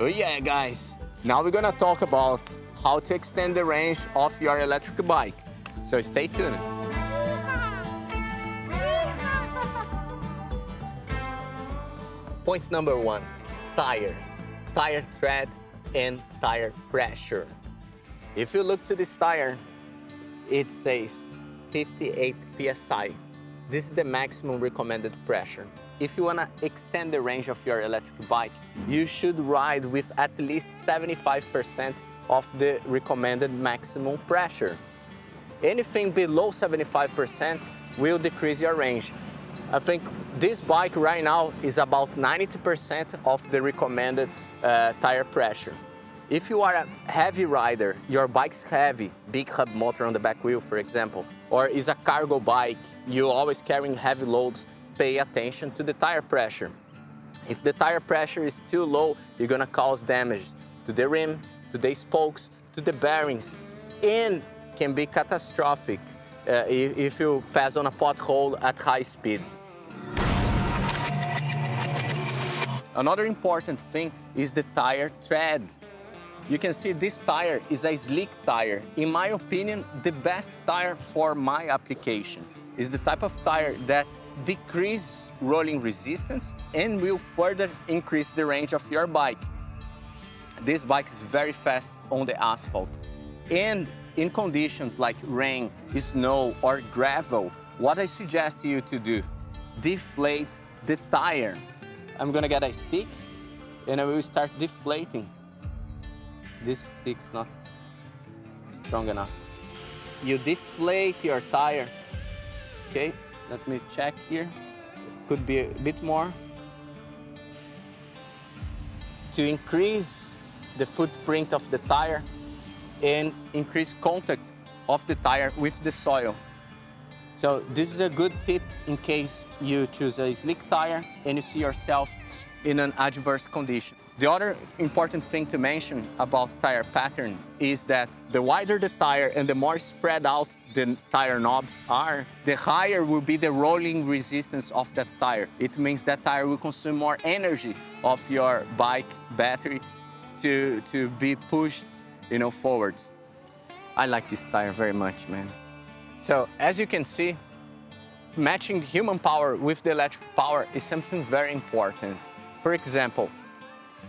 Oh yeah, guys. Now we're gonna talk about how to extend the range of your electric bike. So stay tuned. Point number one, tires. Tire tread and tire pressure. If you look to this tire, it says 58 PSI. This is the maximum recommended pressure. If you wanna extend the range of your electric bike, you should ride with at least 75% of the recommended maximum pressure. Anything below 75% will decrease your range. I think this bike right now is about 90% of the recommended uh, tire pressure. If you are a heavy rider, your bike's heavy, big hub motor on the back wheel, for example, or is a cargo bike, you're always carrying heavy loads, pay attention to the tire pressure. If the tire pressure is too low, you're gonna cause damage to the rim, to the spokes, to the bearings, and can be catastrophic uh, if you pass on a pothole at high speed. Another important thing is the tire tread. You can see this tire is a slick tire. In my opinion, the best tire for my application is the type of tire that decreases rolling resistance and will further increase the range of your bike. This bike is very fast on the asphalt. And in conditions like rain, snow, or gravel, what I suggest you to do, deflate the tire. I'm gonna get a stick and I will start deflating. This stick's not strong enough. You deflate your tire, okay? Let me check here. Could be a bit more. To increase the footprint of the tire and increase contact of the tire with the soil. So this is a good tip in case you choose a slick tire and you see yourself in an adverse condition. The other important thing to mention about tire pattern is that the wider the tire and the more spread out the tire knobs are, the higher will be the rolling resistance of that tire. It means that tire will consume more energy of your bike battery to, to be pushed you know, forwards. I like this tire very much, man. So as you can see, matching human power with the electric power is something very important. For example,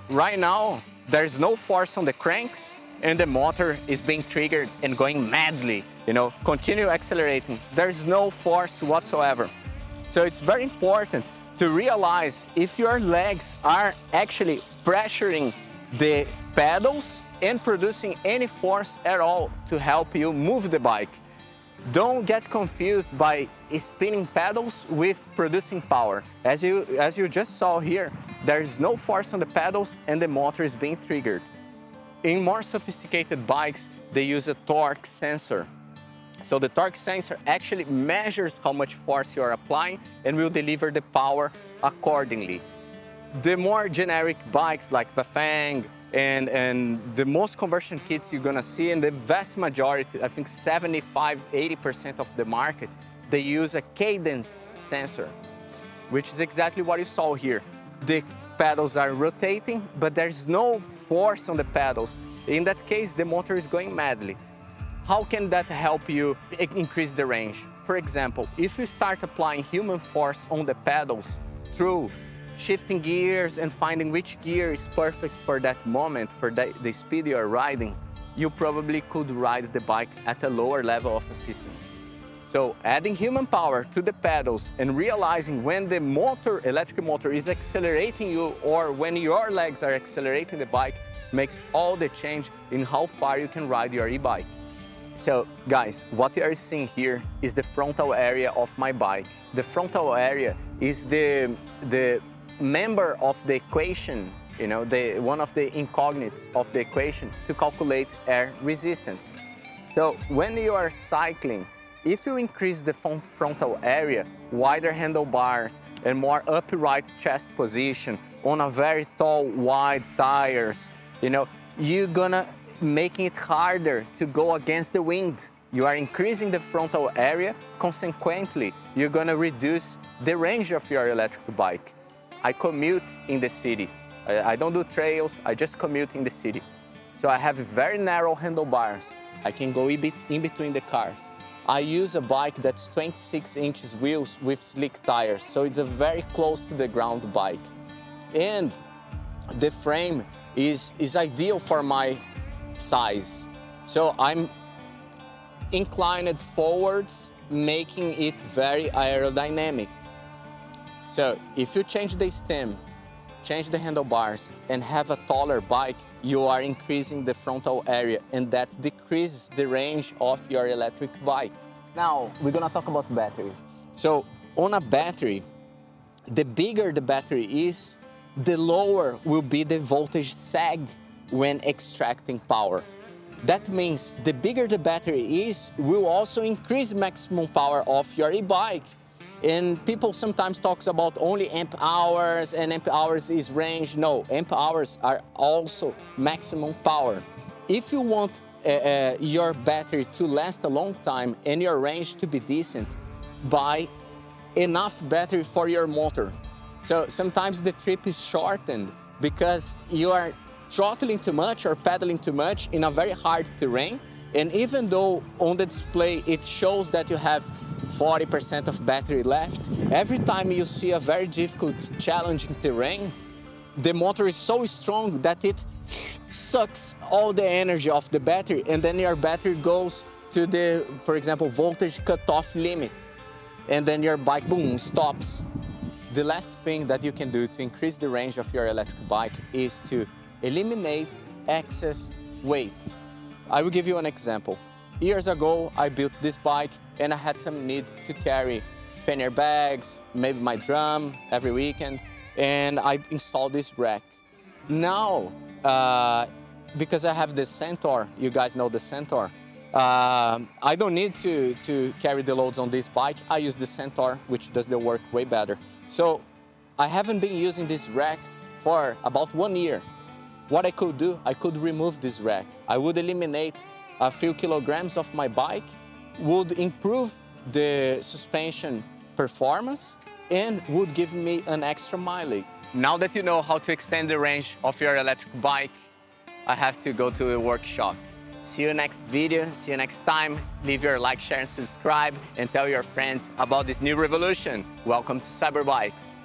Right now, there's no force on the cranks and the motor is being triggered and going madly, you know, continue accelerating. There's no force whatsoever. So it's very important to realize if your legs are actually pressuring the pedals and producing any force at all to help you move the bike. Don't get confused by spinning pedals with producing power. As you, as you just saw here, there is no force on the pedals and the motor is being triggered. In more sophisticated bikes, they use a torque sensor. So the torque sensor actually measures how much force you are applying and will deliver the power accordingly. The more generic bikes like Bafang and, and the most conversion kits you're gonna see in the vast majority, I think 75, 80% of the market, they use a cadence sensor, which is exactly what you saw here. The pedals are rotating, but there's no force on the pedals. In that case, the motor is going madly. How can that help you increase the range? For example, if you start applying human force on the pedals through shifting gears and finding which gear is perfect for that moment, for the, the speed you're riding, you probably could ride the bike at a lower level of assistance. So adding human power to the pedals and realizing when the motor, electric motor is accelerating you or when your legs are accelerating the bike makes all the change in how far you can ride your e-bike. So guys, what you are seeing here is the frontal area of my bike. The frontal area is the, the member of the equation, you know, the, one of the incognites of the equation to calculate air resistance. So when you are cycling, if you increase the frontal area, wider handlebars and more upright chest position on a very tall, wide tires, you know, you're gonna making it harder to go against the wind. You are increasing the frontal area, consequently, you're gonna reduce the range of your electric bike. I commute in the city. I, I don't do trails, I just commute in the city. So I have very narrow handlebars. I can go in between the cars. I use a bike that's 26 inches wheels with slick tires, so it's a very close to the ground bike. And the frame is, is ideal for my size. So I'm inclined forwards, making it very aerodynamic. So if you change the stem, change the handlebars and have a taller bike, you are increasing the frontal area and that decreases the range of your electric bike. Now, we're gonna talk about battery. So on a battery, the bigger the battery is, the lower will be the voltage sag when extracting power. That means the bigger the battery is, will also increase maximum power of your e-bike. And people sometimes talks about only amp hours and amp hours is range. No, amp hours are also maximum power. If you want uh, uh, your battery to last a long time and your range to be decent, buy enough battery for your motor. So sometimes the trip is shortened because you are throttling too much or pedaling too much in a very hard terrain. And even though on the display it shows that you have 40% of battery left, every time you see a very difficult, challenging terrain, the motor is so strong that it sucks all the energy of the battery and then your battery goes to the, for example, voltage cutoff limit. And then your bike, boom, stops. The last thing that you can do to increase the range of your electric bike is to eliminate excess weight. I will give you an example. Years ago, I built this bike and I had some need to carry pannier bags, maybe my drum every weekend, and I installed this rack. Now, uh, because I have the Centaur, you guys know the Centaur, uh, I don't need to, to carry the loads on this bike. I use the Centaur, which does the work way better. So I haven't been using this rack for about one year. What I could do, I could remove this rack. I would eliminate a few kilograms of my bike, would improve the suspension performance, and would give me an extra mileage. Now that you know how to extend the range of your electric bike, I have to go to a workshop. See you next video, see you next time. Leave your like, share, and subscribe, and tell your friends about this new revolution. Welcome to Cyberbikes.